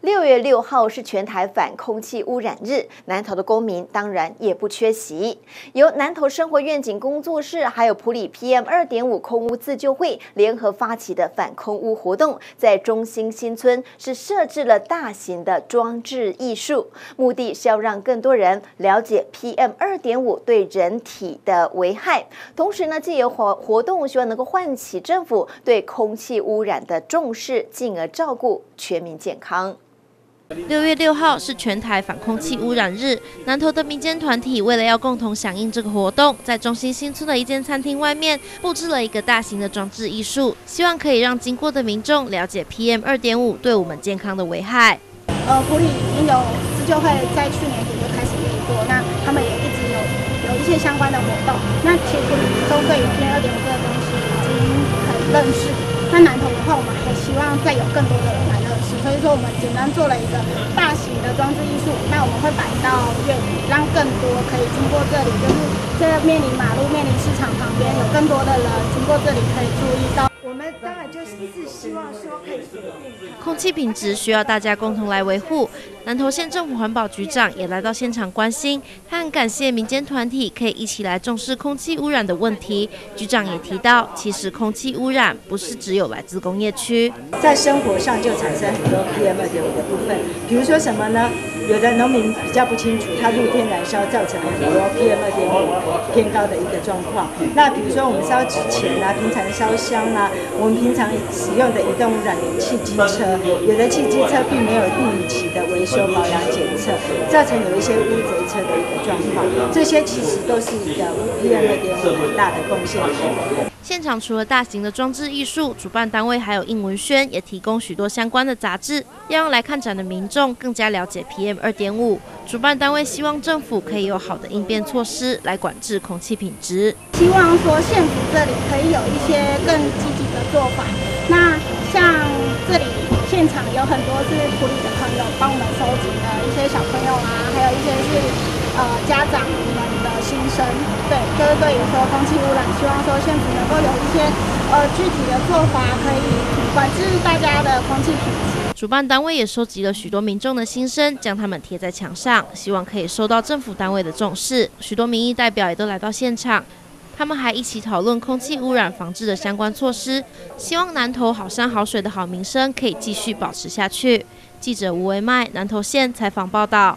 六月六号是全台反空气污染日，南投的公民当然也不缺席。由南投生活愿景工作室还有普里 PM 二点五空污自救会联合发起的反空污活动，在中心新村是设置了大型的装置艺术，目的是要让更多人了解 PM 二点五对人体的危害，同时呢，借由活活动，希望能够唤起政府对空气污染的重视，进而照顾全民健康。六月六号是全台反空气污染日，南投的民间团体为了要共同响应这个活动，在中心新村的一间餐厅外面布置了一个大型的装置艺术，希望可以让经过的民众了解 PM 二点五对我们健康的危害。呃，普里已经有自救会在去年底就开始运作，那他们也一直有有一些相关的活动。那其实普里都对于 PM 二点五这个东西已经很认识。那南投的话，我们还希望再有更多的人来。所以说，我们简单做了一个大型的装置艺术，那我们会摆到月底，让更多可以经过这里，就是这面临马路、面临市场旁边，有更多的人经过这里可以注意到。当然就是希望说可以空气品质需要大家共同来维护。南投县政府环保局长也来到现场关心，他很感谢民间团体可以一起来重视空气污染的问题。局长也提到，其实空气污染不是只有来自工业区，在生活上就产生很多 PM 二点五的部分，比如说什么呢？有的农民比较不清楚，他露天燃烧造成了很多 PM 二点五偏高的一个状况。那比如说我们烧纸钱啊，平常烧香啊，我们平常使用的移动污染源汽机车，有的汽机车并没有定期的维修。保养检测造成有一些污贼车的一个状况，这些其实都是一个 PM 二点五很大的贡献。现场除了大型的装置艺术，主办单位还有印文轩，也提供许多相关的杂志，要让来看展的民众更加了解 PM 二点五。主办单位希望政府可以有好的应变措施来管制空气品质。希望说县府这里可以有一些更积极的做法。那像这里现场有很多是普里的朋友帮我们收集的一些小朋友啊，还有一些是呃家长们的心声。对，就是对于说空气污染，希望说县府能够有一些呃具体的做法，可以管制大家的空气品质。主办单位也收集了许多民众的心声，将他们贴在墙上，希望可以受到政府单位的重视。许多民意代表也都来到现场。他们还一起讨论空气污染防治的相关措施，希望南投好山好水的好名声可以继续保持下去。记者吴维麦南投县采访报道。